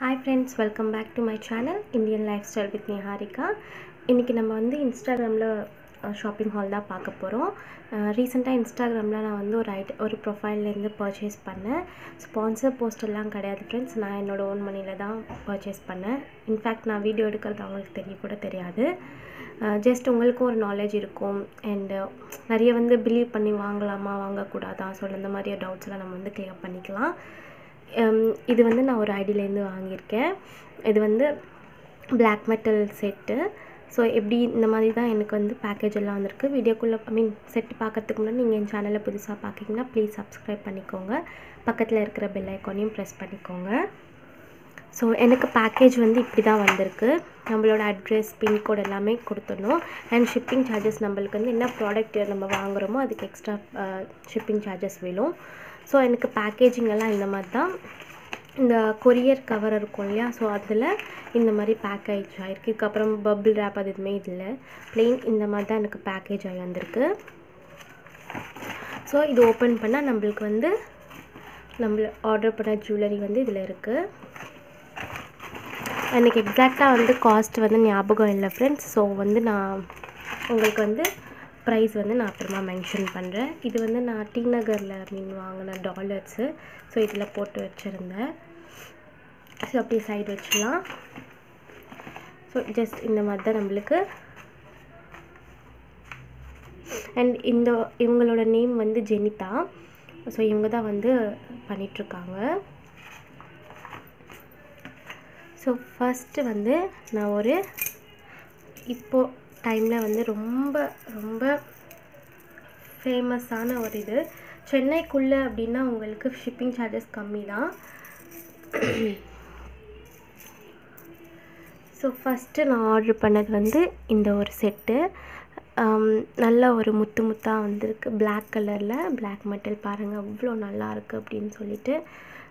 Hi friends welcome back to my channel Indian lifestyle with Niharika இன்றைக்கி நம்ம வந்து இன்ஸ்டாகிராமில் ஷாப்பிங் ஹால் தான் பார்க்க போகிறோம் ரீசெண்டாக இன்ஸ்டாகிராமில் நான் வந்து ஒரு ஐட் ஒரு ப்ரொஃபைல்லேருந்து பர்ச்சேஸ் பண்ணேன். ஸ்பான்சர் போஸ்டெல்லாம் கிடையாது ஃப்ரெண்ட்ஸ் நான் என்னோடய ஓன் மணியில் தான் பர்ச்சேஸ் பண்ணேன். இன்ஃபேக்ட் நான் வீடியோ எடுக்கிறது அவங்களுக்கு தெரிய கூட தெரியாது. ஜஸ்ட் உங்களுக்கும் ஒரு நாலேஜ் இருக்கும். அண்டு நிறைய வந்து பிலீவ் பண்ணி வாங்கலாமா வாங்கக்கூடாதா ஸோ இந்த மாதிரி டவுட்ஸ்லாம் நம்ம வந்து கிளியர் பண்ணிக்கலாம். இது வந்து நான் ஒரு ஐடியிலேருந்து வாங்கியிருக்கேன். இது வந்து பிளாக் மெட்டல் செட்டு ஸோ எப்படி இந்த மாதிரி தான் எனக்கு வந்து பேக்கேஜ் எல்லாம் வந்திருக்கு. வீடியோக்குள்ளே ஐ மீன் செட் பார்க்கறதுக்கு முன்னாடி நீங்கள் என் சேனலை புதுசாக பார்க்குறீங்கன்னா ப்ளீஸ் சப்ஸ்கிரைப் பண்ணிக்கோங்க. பக்கத்தில் இருக்கிற பெல் ஐக்கானையும் ப்ரெஸ் பண்ணிக்கோங்க. ஸோ எனக்கு பேக்கேஜ் வந்து இப்படி தான் வந்திருக்கு. நம்மளோட அட்ரஸ் பின்கோட் எல்லாமே கொடுத்துடணும். அண்ட் ஷிப்பிங் சார்ஜஸ் நம்மளுக்கு வந்து என்ன ப்ராடக்ட் நம்ம வாங்குகிறோமோ அதுக்கு எக்ஸ்ட்ரா ஷிப்பிங் சார்ஜஸ் விழும் ஸோ எனக்கு பேக்கேஜிங் எல்லாம் இந்த மாதிரி தான். இந்த கொரியர் கவர் இருக்கும் இல்லையா? ஸோ அதில் இந்த மாதிரி பேக்கேஜ் ஆகிருக்கு இதுக்கப்புறம் பபிள் ரேப் அது எதுவுமே இல்லை. ப்ளெயின் இந்த மாதிரி தான் எனக்கு பேக்கேஜ் ஆகி வந்திருக்கு. ஸோ இது ஓப்பன் பண்ணால் நம்மளுக்கு வந்து நம்மள ஆர்டர் பண்ண ஜுவல்லரி வந்து இதில் இருக்குது எனக்கு எக்ஸாக்டாக வந்து காஸ்ட் வந்து ஞாபகம் இல்லை ஃப்ரெண்ட்ஸ் ஸோ வந்து நான் உங்களுக்கு வந்து ப்ரைஸ் வந்து நான் அப்புறமா மென்ஷன் பண்ணுறேன் இது வந்து நான் டி நகரில் மீன் வாங்கின டாலர்ஸு ஸோ இதில் போட்டு வச்சுருந்தேன். ஸோ அப்படியே சைடு வச்சுலாம் ஸோ ஜஸ்ட் இந்த மாதிரி தான் நம்மளுக்கு. அண்ட் இந்த இவங்களோட நேம் வந்து ஜெனிதா. ஸோ இவங்க தான் வந்து பண்ணிகிட்ருக்காங்க ஸோ ஃபஸ்ட்டு வந்து நான் ஒரு இப்போது டைமில் வந்து ரொம்ப ரொம்ப ஃபேமஸான ஒரு இது. சென்னைக்குள்ளே அப்படின்னா உங்களுக்கு ஷிப்பிங் சார்ஜஸ் கம்மி தான் ஸோ ஃபஸ்ட்டு நான் ஆர்டர் பண்ணது வந்து இந்த ஒரு செட்டு um, நல்ல ஒரு முத்து முத்தாக வந்திருக்கு. பிளாக் கலரில் பிளாக் மெட்டல் பாருங்கள் அவ்வளோ நல்லாயிருக்கு அப்படின்னு சொல்லிட்டு.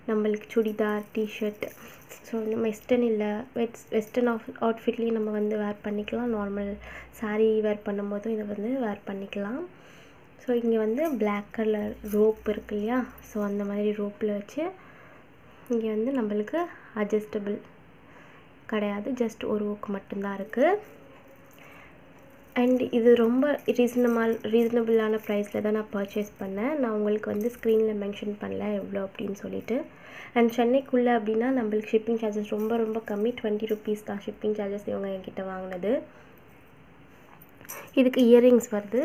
நம்மளுக்கு சுடிதார் டிஷர்ட் ஸோ நம்ம வெஸ்டர்ன் இல்லை வெஸ் வெஸ்டர்ன் ஆஃப் அவுட்ஃபிட்லேயும் நம்ம வந்து வேர் பண்ணிக்கலாம். நார்மல் சாரீ வேர் பண்ணும்போதும் இதை வந்து வேர் பண்ணிக்கலாம். ஸோ இங்கே வந்து பிளாக் கலர் ரோப் இருக்கு இல்லையா? ஸோ அந்த மாதிரி ரோப்பில் வச்சு இங்கே வந்து நம்மளுக்கு அட்ஜஸ்டபிள் கிடையாது. ஜஸ்ட் ஒரு ஓக்கு மட்டும்தான் இருக்குது அண்ட் இது ரொம்ப ரீசனபிள் ரீசனபிளான ப்ரைஸில் தான் நான் பர்ச்சேஸ் பண்ணேன். நான் உங்களுக்கு வந்து ஸ்க்ரீனில் மென்ஷன் பண்ணல எவ்வளோ அப்படின்னு சொல்லிட்டு. அண்ட் சென்னைக்குள்ளே அப்படின்னா நம்மளுக்கு ஷிப்பிங் சார்ஜஸ் ரொம்ப ரொம்ப கம்மி. டுவெண்ட்டி ருபீஸ் தான் ஷிப்பிங் சார்ஜஸ் இவங்க என்கிட்ட வாங்கினது. இதுக்கு இயரிங்ஸ் வருது.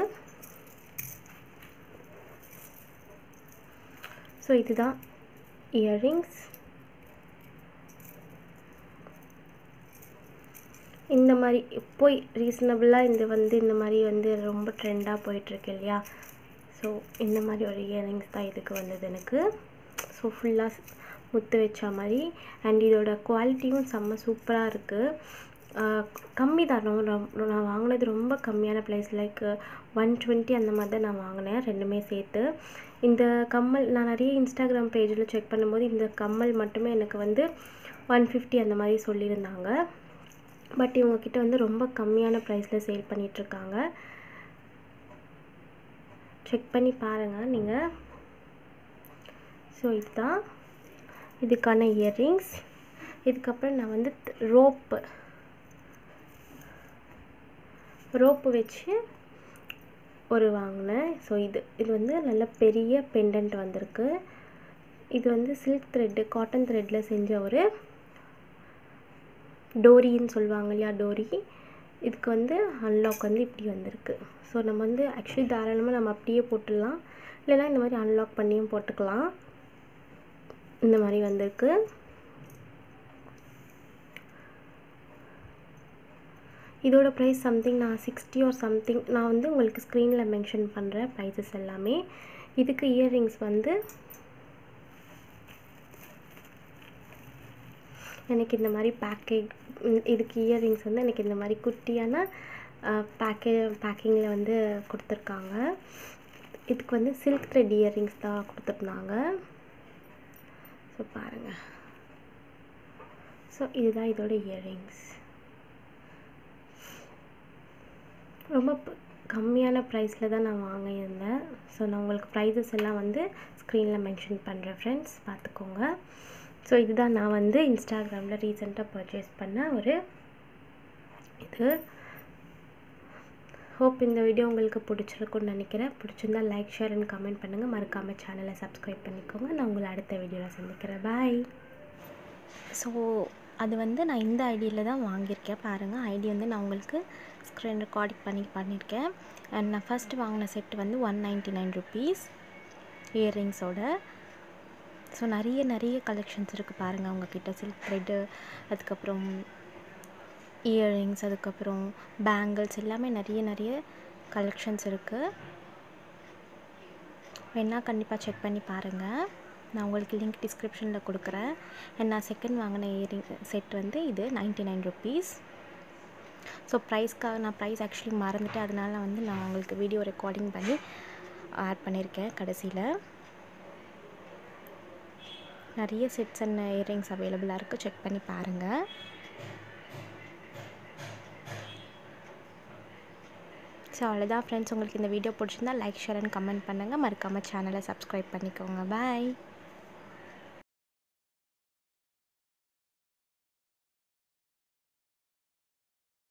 ஸோ இதுதான் இயரிங்ஸ் இந்த மாதிரி போய் ரீசனபிளாக இந்த வந்து இந்த மாதிரி வந்து ரொம்ப ட்ரெண்டாக போயிட்டுருக்கு இல்லையா? ஸோ இந்த மாதிரி ஒரு இயரிங்ஸ் தான் இதுக்கு வந்தது எனக்கு. ஸோ ஃபுல்லாக முத்து வச்ச மாதிரி. அண்ட் இதோட குவாலிட்டியும் செம்ம சூப்பராக இருக்குது கம்மி தான். நான் வாங்கினது ரொம்ப கம்மியான ப்ரைஸ் லைக் ஒன் டுவெண்ட்டி அந்த மாதிரி தான் நான் வாங்கினேன். ரெண்டுமே சேர்த்து. இந்த கம்மல் நான் நிறைய இன்ஸ்டாகிராம் பேஜில் செக் பண்ணும்போது இந்த கம்மல் மட்டுமே எனக்கு வந்து ஒன் ஃபிஃப்டி அந்த மாதிரி சொல்லியிருந்தாங்க. பட் இவங்கக்கிட்ட வந்து ரொம்ப கம்மியான ப்ரைஸில் சேல் பண்ணிகிட்ருக்காங்க செக் பண்ணி பாருங்கள் நீங்கள் ஸோ இதுதான். இதுக்கான இயர்ரிங்ஸ் இதுக்கப்புறம் நான் வந்து ரோப்பு ரோப்பு வச்சு ஒரு வாங்கினேன். ஸோ இது இது வந்து நல்ல பெரிய பெண்டன்ட் வந்திருக்கு. இது வந்து சில்க் த்ரெட்டு காட்டன் த்ரெட்டில் செஞ்ச ஒரு டோரின்னு சொல்லுவாங்க இல்லையா டோரி? இதுக்கு வந்து அன்லாக் வந்து இப்படி வந்திருக்கு. ஸோ நம்ம வந்து ஆக்சுவலி தாராளமாக நம்ம அப்படியே போட்டுடலாம். இல்லைனா இந்த மாதிரி அன்லாக் பண்ணியும் போட்டுக்கலாம். இந்த மாதிரி வந்திருக்கு. இதோட ப்ரைஸ் சம்திங் நான் சிக்ஸ்டி ஆர் சம்திங் நான் வந்து உங்களுக்கு ஸ்க்ரீனில் மென்ஷன் பண்ணுறேன் ப்ரைஸஸ் எல்லாமே. இதுக்கு இயர்ரிங்ஸ் வந்து எனக்கு இந்த மாதிரி பேக்கேஜ் இதுக்கு இயரிங்ஸ் வந்து எனக்கு இந்த மாதிரி குட்டியான பேக்கே பேக்கிங்கில் வந்து கொடுத்துருக்காங்க. இதுக்கு வந்து சில்க் த்ரெட் இயரிங்ஸ் தான் கொடுத்துருந்தாங்க. ஸோ பாருங்கள் ஸோ இதுதான் இதோட இயரிங்ஸ் ரொம்ப கம்மியான ப்ரைஸில் தான் நான் வாங்கியிருந்தேன். ஸோ நான் உங்களுக்கு ப்ரைஸஸ் எல்லாம் வந்து ஸ்க்ரீனில் மென்ஷன் பண்ணுறேன் ஃப்ரெண்ட்ஸ் பார்த்துக்கோங்க. ஸோ இதுதான் நான் வந்து இன்ஸ்டாகிராமில் ரீசெண்டாக பர்ச்சேஸ் பண்ண ஒரு இது. ஹோப் இந்த வீடியோ உங்களுக்கு பிடிச்சிருக்குன்னு நினைக்கிறேன். பிடிச்சிருந்தா லைக் ஷேர் அண்ட் கமெண்ட் பண்ணுங்கள் மறக்காமல் சேனலை சப்ஸ்கிரைப் பண்ணிக்கோங்க. நான் உங்களை அடுத்த வீடியோவில் சந்திக்கிறேன். பாய் ஸோ அது வந்து நான் இந்த ஐடியில் தான் வாங்கியிருக்கேன். பாருங்கள் ஐடி வந்து நான் உங்களுக்கு ஸ்க்ரீன் ரெக்கார்டிங் பண்ணி பண்ணியிருக்கேன். அண்ட் நான் ஃபஸ்ட்டு வாங்கின செட் வந்து ஒன் நைன்ட்டி நைன் ருபீஸ் இயர்ரிங்ஸோட ஸோ நிறைய நிறைய கலெக்ஷன்ஸ் இருக்குது பாருங்கள் அவங்கக்கிட்ட சில்க் த்ரெட்டு அதுக்கப்புறம் இயரிங்ஸ் அதுக்கப்புறம் பேங்கிள்ஸ் எல்லாமே நிறைய நிறைய கலெக்ஷன்ஸ் இருக்குது வேணால் கண்டிப்பாக செக் பண்ணி பாருங்கள் நான் உங்களுக்கு லிங்க் டிஸ்கிரிப்ஷனில் கொடுக்குறேன். நான் செகண்ட் வாங்கின இயரிங் செட் வந்து இது நைன்ட்டி நைன் ருபீஸ் ஸோ ப்ரைஸ்க்காக நான் ப்ரைஸ் ஆக்சுவலி மறந்துட்டு அதனால வந்து நான் உங்களுக்கு வீடியோ ரெக்கார்டிங் பண்ணி ஆட் பண்ணியிருக்கேன் கடைசியில். நிறைய செட்ஸ் அண்ட் இயரிங்ஸ் அவைலபிளாக இருக்குது செக் பண்ணி பாருங்கள் ஸோ அவ்வளோதான் ஃப்ரெண்ட்ஸ் உங்களுக்கு இந்த வீடியோ பிடிச்சிருந்தா லைக் ஷேர் அண்ட் கமெண்ட் பண்ணுங்கள் மறக்காமல் சேனலை சப்ஸ்கிரைப் பண்ணிக்கோங்க. பாய்